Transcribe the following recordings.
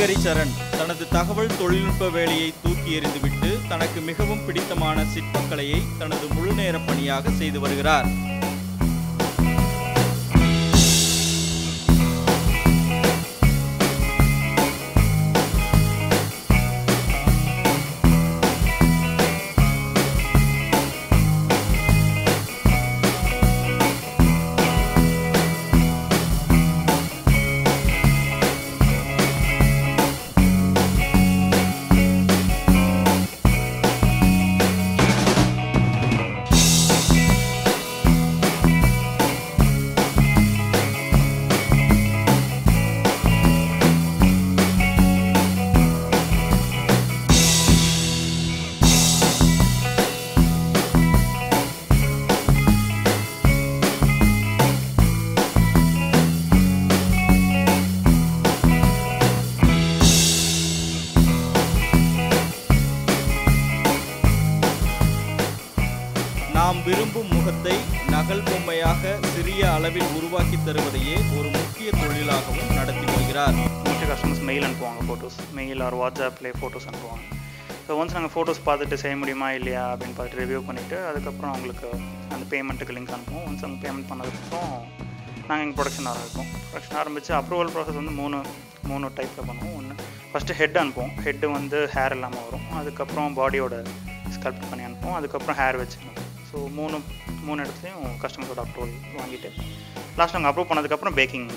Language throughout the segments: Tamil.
ஸ்ரீகரி சரண் தனது தகவல் தொழில்நுட்ப வேலையை தூக்கி எறிந்துவிட்டு தனக்கு மிகவும் பிடித்தமான சிற்பக்கலையை தனது முழுநேர பணியாக செய்து வருகிறார். நாம் விரும்பும் முகத்தை நகல் பொம்மையாக சிறிய அளவில் உருவாக்கி தருவதையே ஒரு முக்கிய தொழிலாகவும் நடத்தி வருகிறார். மோஸ்ட்லி கஸ்டமர்ஸ் மெயில் அனுப்புவாங்க ஃபோட்டோஸ் மெயில் ஆர் வாட்ஸ்அப்லேயே ஃபோட்டோஸ் அனுப்புவாங்க. ஸோ ஒன்ஸ் நாங்கள் ஃபோட்டோஸ் பார்த்துட்டு செய்ய முடியுமா இல்லையா அப்படின்னு பார்த்துட்டு ரிவ்யூ பண்ணிவிட்டு அதுக்கப்புறம் அவங்களுக்கு அந்த பேமெண்ட்டுக்கு லிங்க் அனுப்புவோம். ஒன்ஸ் அவங்க பேமெண்ட் பண்ணதுக்கப்புறம் நாங்கள் எங்கள் ப்ரொடக்ஷன் ஆரம்பிப்போம். ப்ரொடக்ஷன் ஆரம்பித்து அப்ரூவல் ப்ராசஸ் வந்து மூணு மூணு டைப்பில் பண்ணுவோம். ஒன்று ஃபஸ்ட்டு ஹெட் அனுப்புவோம். ஹெட்டு வந்து ஹேர் இல்லாமல் வரும். அதுக்கப்புறம் பாடியோட ஸ்கல்ப்ட் பண்ணி அனுப்புவோம். அதுக்கப்புறம் ஹேர் வச்சு அனுப்புவோம். ஸோ மூணு மூணு இடத்துலையும் கஸ்டமர்ஸோட அப்ரூவல் வாங்கிட்டு லாஸ்ட் நாங்கள் அப்ரூவ் பண்ணதுக்கப்புறம் பேக்கிங்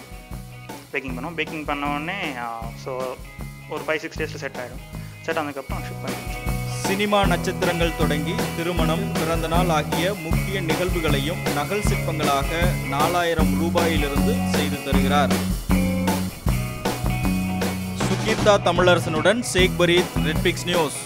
பேக்கிங் பண்ணோம். பேக்கிங் பண்ணோடனே ஸோ ஒரு ஃபைவ் சிக்ஸ் டேஸில் செட் ஆகிடும் செட் ஆனதுக்கப்புறம் ஷிப் பண்ணி சினிமா நட்சத்திரங்கள் தொடங்கி திருமணம் பிறந்தநாள் ஆகிய முக்கிய நிகழ்வுகளையும் நகல் சிற்பங்களாக நாலாயிரம் ரூபாயிலிருந்து செய்து தருகிறார். சுகீர்த்தா தமிழரசனுடன் ஷேக் பரீத் ரெட்பிக்ஸ் நியூஸ்